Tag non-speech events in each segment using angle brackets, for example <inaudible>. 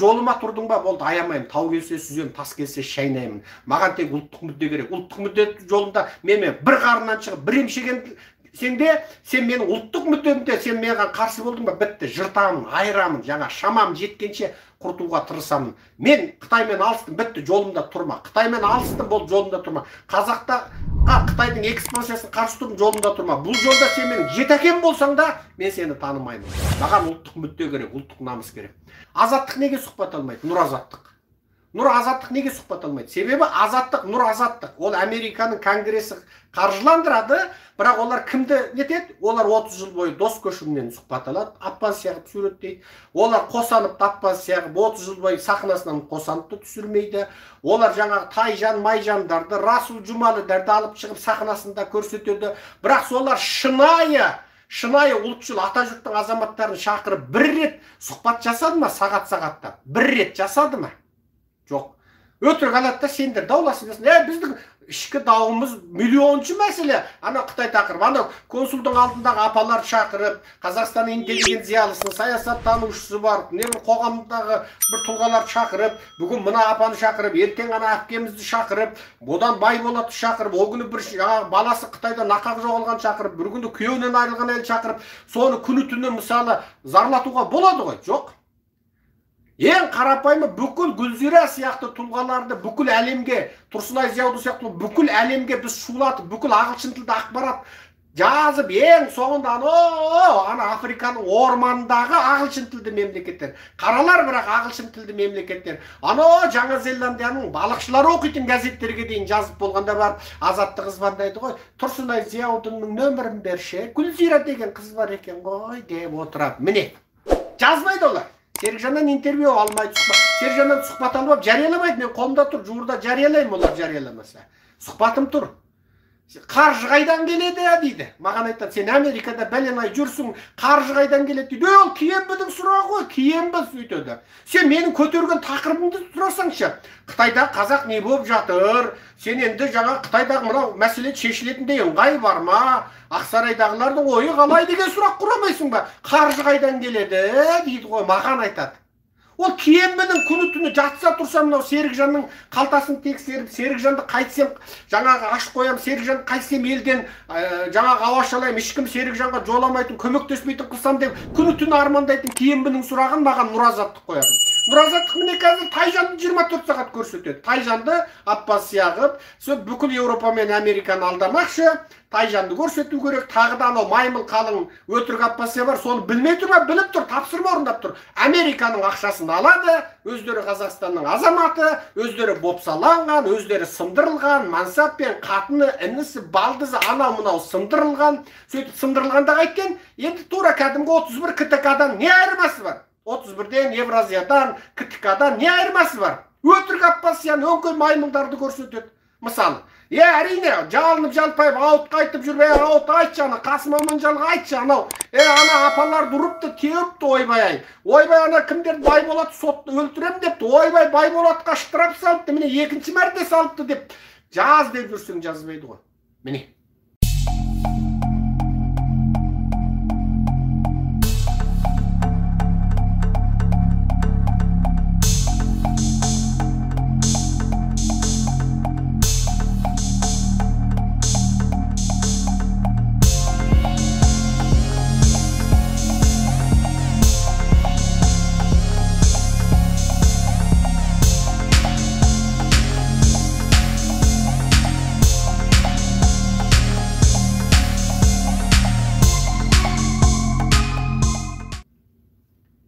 жолыма тұрдың ба? Болды аямаймын. Тау келсе сүземін тас келсе шайнаймын. Маған тек ұлттық мүдде керек. Ұлттық мүдде жолында менімен бір қарыннан шығып бір емшеген сен де сен менің ұлттық мүддемде сен маған қарсы болдың ба? Бітті жыртамын айырамын жаңа шамам жеткенше құртуға тырысамын. Мен қытаймен алыстым бітті жолымда тұрма. Қытаймен алыстым болды жолымда тұрма. Қазақта қытайдың экспансиясына қарсы тұрдым жолымда тұрма. Бұл жолда сен менің жет әкем болсаң да мен сені танымаймын. Маған ұлттық мүдде керек ұлттық намыс керек. Азаттық неге сұхбат алмайды? Нұр азаттық. Нұр азаттық неге сұхбат алмайды? Себебі азаттық нұр азаттық. Ол американың конгрессі қаржыландырады бірақ олар кімді нетеді? Олар 30 жыл бойы дос көшімнен сұхбат алады аппан қылып суреттейді. Олар қосаныпты аппан қылып 30 жыл бойы сахнасынан қосаныпты түсірмейді. Олар жаңағы тайжан майжандарды расул жұмалыдарды алып шығып сахнасында көрсетеді. Бірақ солар шынайы шынайы ұлтшыл ата жұрттың азаматтарын шақырып бір рет сұхбат жасады ма? Сағат сағаттап бір рет жасады ма? Жоқ өтірік алады да сендер дауласып е біздің ішкі дауымыз миллионшы мәселе ана қытай тақырыбы анау консулдың алдындағы апалар шақырып қазақстан интеллигент зиялысын саясаттанушысы бар не қоғамдағы бір тұлғаларды шақырып бүгін мына апаны шақырып ертең ана әпкемізді шақырып одан байболатты шақырып ол күні бір жаңағы баласы қытайда нақақ жоғалған шақырып бір күні күйеуінен айырылған әйел шақырып соны күні түні мысалы зарлатуға болады ғой жоқ ең қарапайымы бүкіл гүлзира сияқты тұлғаларды бүкіл әлемге тұрсынай зиялды сияқты бүкіл әлемге біз шулатып бүкіл ағылшын тілді ақпарат жазып ең соңында анау ана африканың орманындағы ағылшын тілді мемлекеттер. Қаралар бірақ ағылшын тілді мемлекеттер. Анау жаңа зеландияның балықшылар оқитын газеттерге дейін жазып болғанда барып азаттық звондайды ғой. Тұрсынай зияудиннің нөмірін берші гүлзира деген қыз бар екен ғой деп отырады. Міне жазбайды олар. Серікжаннан интервью алмайды серікжаннан сұхбат алып алып жарияламайды мен қолымда тұр жуырда жариялаймын олар жарияламаса сұхбатым тұр қаржы қайдан келеді дейді. Маған айтады сен америкада бәлен ай жүрсің қаржы қайдан келеді дейді. Ол киембінің сұрағы ғой киембі сөйтеді. Сен менің көтерген тақырыбымды сұрасаңшы. Қытайда қазақ не болып жатыр? Сен енді жаңа қытайдағы мынау мәселе шешілетіндей ыңғай бар ма? Ақсарайдағылардың ойы қалай деген сұрақ қоймайсың ба? Қаржы қайдан келеді дейді ғой маған айтады. Ол киембінің күні түні жатса тұрса мынау серікжанның қалтасын тексеріп серікжанды қайтсем жаңағы ашып қоямын серікжанды қайтсем елден ә, жаңағы ауашалаймын ешкім серікжанға жоламайтын көмектеспейтін қылсам деп күні түні армандайтын киембінің сұрағын маған нұразаттық қояды нұразаттық міне қазір? Тайжанды 24 сағат көрсетеді. Тайжанды аппас қылып сол бүкіл еуропа мен американы алдамақшы. Тайжанды көрсету керек. Тағы да анау маймыл қалың өтірік аппасия бар. Соны білмей тұр ма? Біліп тұр тапсырма орындап тұр. Американың ақшасын алады өздері қазақстанның азаматы өздері бопсаланған өздері сындырылған мансап пен қатыны інісі балдызы анау мынау сындырылған. Сөйтіп сындырылғанда қайткен енді тура кәдімгі отыз бір ктк дан не айырмасы бар? Отыз бірден евразиядан ктк не айырмасы бар? Өтірік аппасияны өңкей маймылдарды көрсетеді. Мысалы иә әрине жалынып жалпайып ауытқа айтып жүріп е ауыт айтшы ана қасым аманжанға айтшы анау. Е ана апаларды ұрыпты теуіпті ойбай ай. Ойбай ана кімдерді байболат сот өлтіремін депті ойбай байболатқа штраф салыпты міне екінші мәрте салыпты деп. Жаз деп жүрсең жазбайды ғой. Міне.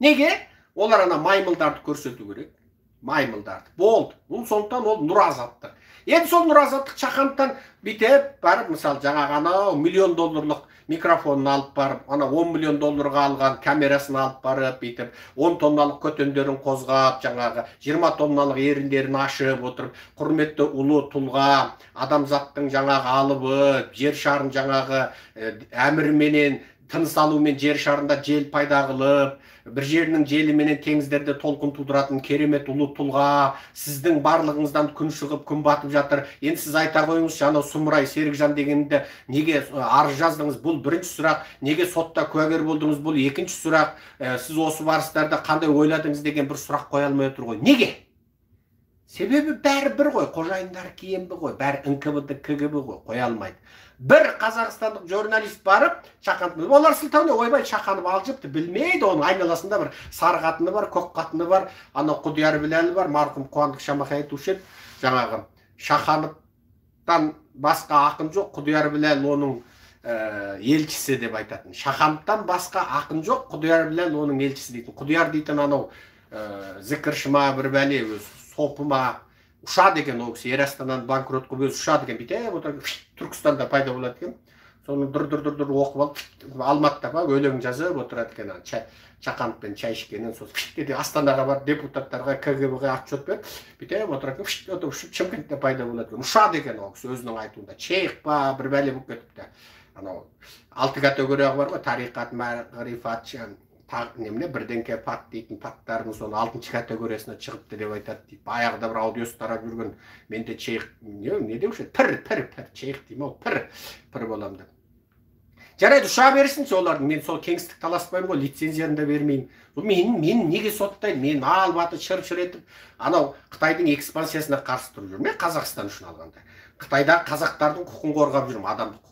Неге? Олар ана маймылдарды көрсету керек. Маймылдарды. Болды. Бұл сондықтан ол нұр азаттық енді сол нұр азаттық шахановтан бүйтіп барып мысалы жаңағы анау миллион долларлық микрофонын алып барып ана 10 миллион долларға алған камерасын алып барып бүйтіп 10 тонналық көтендерін қозғап жаңағы 20 тонналық еріндерін ашып отырып құрметті ұлы тұлға адамзаттың жаңағы алыбы жер шарын жаңағы әмірменен тыныс алуымен жер шарында жел пайда қылып бір жерінің желі менен теңіздерде толқын тудыратын керемет ұлы тұлға сіздің барлығыңыздан күн шығып күн батып жатыр. Енді сіз айта қойыңызшы анау сұмырай серікжан дегенді неге арыз жаздыңыз? Бұл бірінші сұрақ. Неге сотта куәгер болдыңыз? Бұл екінші сұрақ. Ә, сіз осы барыстарда қандай ойладыңыз деген бір сұрақ қоя алмай отыр ғой. Неге? Себебі бәрі бір ғой қожайындары киімді ғой бәрі нквд кгб ғой қоя алмайды. Бір қазақстандық журналист барып шақанды олар сылтау ойбай шақанып алып жіпті білмейді оның айналасында бір сары қатыны бар көк қатыны бар анау құдияр біләлі бар марқұм қуандық шамахай айтушы еді жаңағы шахановтан басқа ақын жоқ құдияр біләл оның ә, елшісі деп айтатын. Шахановтан басқа ақын жоқ құдияр біләл оның елшісі дейтін. Құдияр дейтін анау ә, зікіршіма бір бәле сопыма ұшады екен ол кісі ер астананы банкротқа өзі ұшады екен бүйтіп отырып <laughs> түркістанда пайда болады екен. Соны дұр дұр дұр дұр оқып алып алматыда ба өлең жазып отырады екен ана шақановпен чай ішкеннен сосын. <laughs> Астанаға барып депутаттарға кгб ға отчет беріп бүйтіп отырады екен отырып шымкентте пайда болады екен. Ұшады екен ол кісі өзінің айтуында. Чех па бір бәле болып кетіпті. Анау алты категория бар ғой тариқат мағрифат немене бірдеңке пат дейтін паттардың соны алтыншы категориясына шығыпты деп айтады дейді. Баяғыда бір аудиосы тарап жүрген. Менде чех не, не деуші пір пір пір чех деймін ау пір пір боламын деп. Жарайды ұша берсінші олардың мен сол кеңістік таласпаймын ғой лицензияны да бермеймін. Мен мен неге соттайды мен ал баты шыр шыр етіп анау қытайдың экспансиясына қарсы тұрып жүрмін қазақстан үшін алғанда. Қытайдағы қазақтардың құқығын қорғап жүрмін адамдық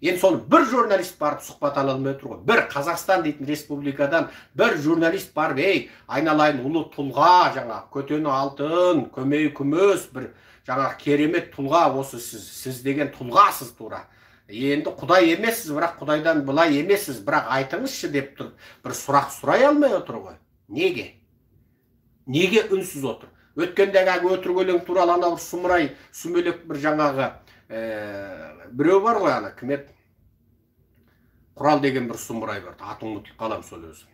енді соны бір журналист барып сұхбат ала алмай отыр ғой. Бір қазақстан дейтін республикадан бір журналист барып ей айналайын ұлы тұлға жаңа көтені алтын көмей күміс бір жаңағы керемет тұлға осы сіз сіз деген тұлғасыз тура енді құдай емессіз бірақ құдайдан былай емессіз бірақ айтыңызшы деп тұрып бір сұрақ сұрай алмай отыр ғой. Неге? Неге үнсіз отыр? Өткендегі әлгі өтірік өлең туралы анау сұмырай сүмелек бір жаңағы ә, біреу бар ғой ана кім еді? Құрал деген бір сұмырай бар атын ұмытып қаламын сол өзі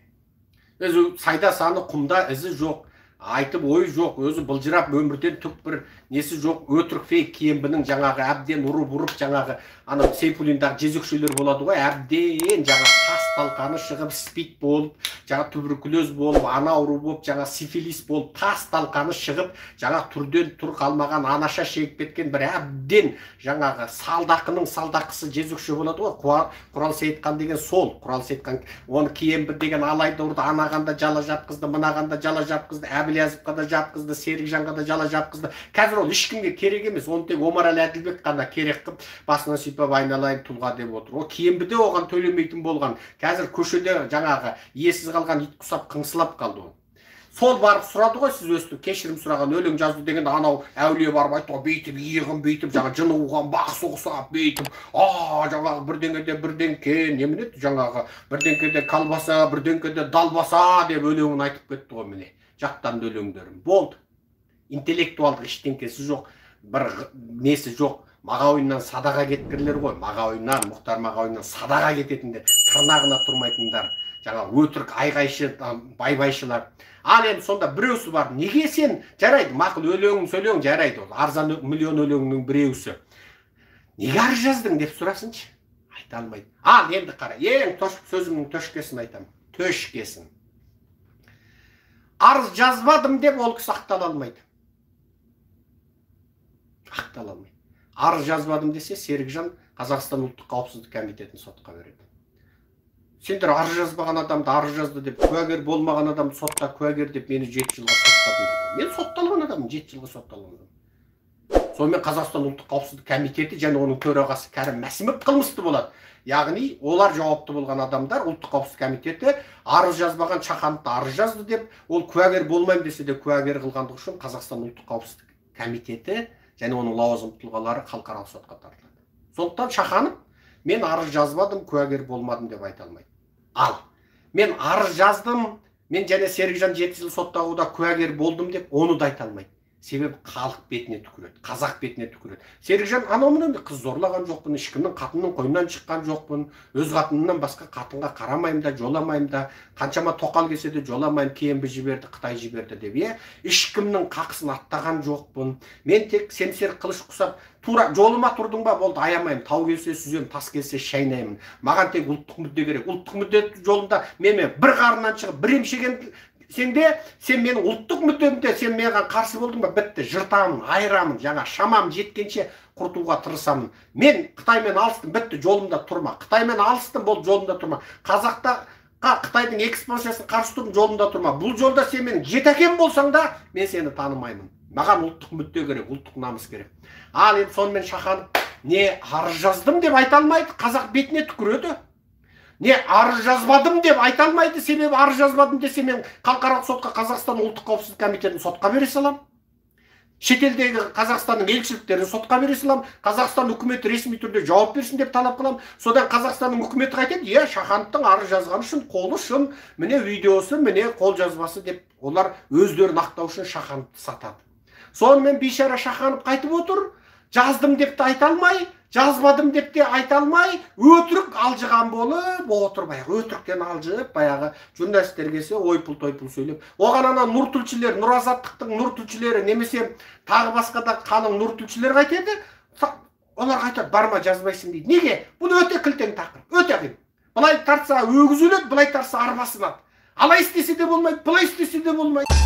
өзі сайда саны құмда ізі жоқ. Айтып ой жоқ өзі былжырап өмірден түк бір несі жоқ өтірік фейк киімбінің жаңағы әбден ұрып ұрып жаңағы анау сейфуллиндағы жезөкшелер болады ғой әбден жаңағы тас талқаны шығып спид болып жаңа туберкулез болып ана ауру болып жаңа сифилис болып тас талқаны шығып жаңа түрден түр қалмаған анаша шегіп кеткен бір әбден жаңағы салдақының салдақысы жезөкше болады ғой құрал сейітхан деген сол құрал сейітхан оны киембі деген алайды ұрды анаған да жала жатқызды мынаған да жала жатқызды әбілязовқа да жатқызды серікжанға да жала жатқызды қазір ол ешкімге керек емес. Оны тек омарәлі әділбек қана керек қылып басынан сипап айналайын тұлға деп отыр. Ол киімді де оған төлемейтін болған. Қазір көшеде жаңағы иесіз қалған ит құсап қыңсылап қалды ол. Сол барып сұрады ғой сіз өстіп кешірім сұраған өлең жазды дегенде анау әулие барып айтты ғой бүйтіп иығын бүйтіп жаңағы жыны қуған бақсы ұқсап бүйтіп а жаңағы бірдеңеде бірдеңке немене еді жаңағы бірдеңкеде колбаса бірдеңкеде далбаса деп өлеңін айтып кетті ғой міне. Жаттанды өлеңдерін болды. Интеллектуалдық ештеңкесі жоқ бір несі жоқ. Мағауиннан садаға кеткірлер ғой. Мағауиннан мұхтар мағауиннан садаға кететіндер тырнағына тұрмайтындар. Жаңағы өтірік айғайшы байбайшылар. Ал енді сонда біреусі бар. Неге сен жарайды мақұл өлеңің сөйлеуің жарайды ол. Арзан миллион өлеңнің біреусі неге арыз жаздың деп сұрасыншы? Айта алмайды. Ал енді қара ең сөзімнің төшкесін айтамын төшкесін. Арыз жазбадым деп ол кісі ақтала алмайды ақтала алмайды арыз жазбадым десе серікжан қазақстан ұлттық қауіпсіздік комитетін сотқа береді сендер арыз жазбаған адамды арыз жазды деп куәгер болмаған адамды сотта куәгер деп мені жеті жылға соттадың мен сотталған адаммын жеті жылға сотталған адам сонымен қазақстан ұлттық қауіпсіздік комитеті және оның төрағасы кәрім мәсімов қылмысты болады. Яғни олар жауапты болған адамдар ұлттық қауіпсіздік комитеті арыз жазбаған шахановты арыз жазды деп ол куәгер болмаймын десе де куәгер қылғандығы үшін қазақстан ұлттық қауіпсіздік комитеті және оның лауазымды тұлғалары халықаралық сотқа тартылады. Сондықтан шаханов мен арыз жазбадым куәгер болмадым деп айта алмайды. Ал мен арыз жаздым мен және серікжан жеті жыл сотталуда куәгер болдым деп оны да айта алмайды. Себебі халық бетіне түкіреді қазақ бетіне түкіреді. Серікжан анау мынау қыз зорлаған жоқпын ешкімнің қатынның қойнынан шыққан жоқпын. Өз қатынымнан басқа қатынға қарамаймын да жоламаймын да. Қаншама тоқал келсе де жоламаймын кембі жіберді қытай жіберді деп иә? Ешкімнің қақысын аттаған жоқпын. Мен тек семсер қылыш құсап тура жолыма тұрдың ба? Болды аямаймын. Тау келсе сүземін тас келсе шайнаймын. Маған тек ұлттық мүдде керек. Ұлттық мүдде жолында менімен бір қарыннан шығып бір емшеген сенде сен менің ұлттық мүддемде сен маған қарсы болдың ба? Бітті жыртамын айырамын жаңа шамам жеткенше құртуға тырысамын. Мен қытаймен алыстым бітті жолымда тұрма. Қытаймен алыстым болды жолымда тұрма. Қазақта қытайдың экспансиясына қарсы тұрдым жолымда тұрма. Бұл жолда сен менің жеті әкем болсаң да мен сені танымаймын. Маған ұлттық мүдде керек ұлттық намыс керек. Ал енді сонымен шаханов не арыз жаздым деп айта алмайды қазақ бетіне түкіреді. Не арыз жазбадым деп айта алмайды себебі арыз жазбадым десе мен халықаралық сотқа қазақстан ұлттық қауіпсіздік комитетін сотқа бере саламын шетелдегі қазақстанның елшіліктерін сотқа бере саламын қазақстан үкіметі ресми түрде жауап берсін деп талап қыламын содан қазақстанның үкіметі қайтеді. Иә шахановтың арыз жазғаны үшін қолы шын. Міне видеосы міне қолжазбасы деп олар өздерін ақтау үшін шахановты сатады. Сонымен бейшара шаханов қайтып отыр. Жаздым деп те айта алмай жазбадым деп те айта алмай өтірік алжыған болып отыр баяғы өтіріктен алжып баяғы журналисттер келсе ойпыл тойпыл сөйлеп. Оған ана нұр тілшілер нұр азаттықтың нұр тілшілері немесе тағы басқа да қалың нұр тілшілер қайтеді олар айтады барма жазбайсың дейді. Неге? Бұл өте кілтең тақырып өте қиын. Былай тартса өгіз өледі былай тартса арба сынады алай істесе де болмайды былай істесе де болмайды.